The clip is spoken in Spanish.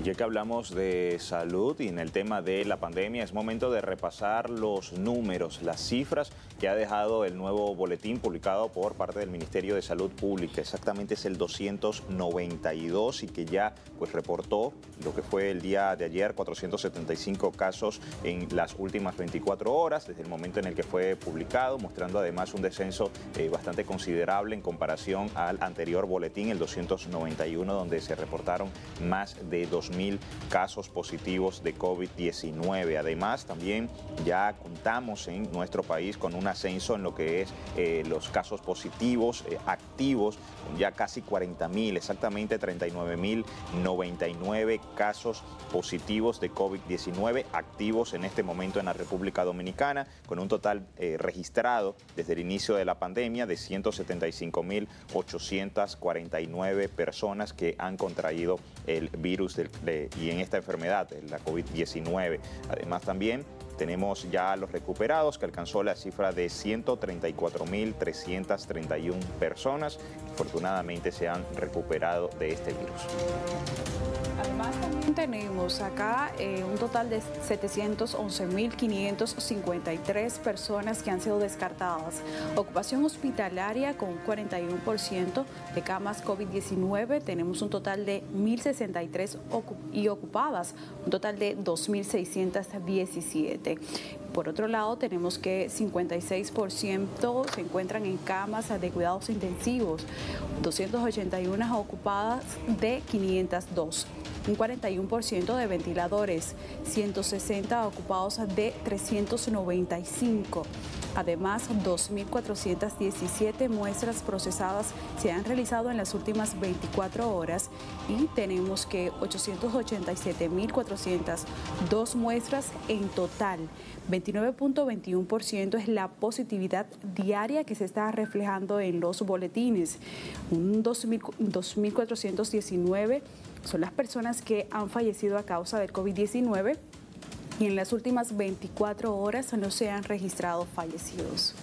Y ya que hablamos de salud y en el tema de la pandemia, es momento de repasar los números, las cifras que ha dejado el nuevo boletín publicado por parte del Ministerio de Salud Pública. Exactamente es el 292 y que ya pues reportó lo que fue el día de ayer, 475 casos en las últimas 24 horas, desde el momento en el que fue publicado, mostrando además un descenso eh, bastante considerable en comparación al anterior boletín, el 291, donde se reportaron más de 2.000 casos positivos de COVID-19. Además, también ya contamos en nuestro país con un ascenso en lo que es eh, los casos positivos eh, activos, ya casi 40.000, exactamente 39.099 casos positivos de COVID-19 activos en este momento en la República Dominicana, con un total eh, registrado desde el inicio de la pandemia de 175.849 personas que han contraído el virus y en esta enfermedad, la COVID-19. Además también tenemos ya los recuperados que alcanzó la cifra de 134.331 personas que afortunadamente se han recuperado de este virus. Además, también tenemos acá eh, un total de 711.553 personas que han sido descartadas. Ocupación hospitalaria con 41% de camas COVID-19. Tenemos un total de 1.063 y ocupadas, un total de 2.617. Por otro lado, tenemos que 56% se encuentran en camas de cuidados intensivos, 281 ocupadas de 502 un 41% de ventiladores, 160 ocupados de 395. Además, 2.417 muestras procesadas se han realizado en las últimas 24 horas y tenemos que 887.402 muestras en total. 29.21% es la positividad diaria que se está reflejando en los boletines. Un 2.419 son las personas que han fallecido a causa del COVID-19 y en las últimas 24 horas no se han registrado fallecidos.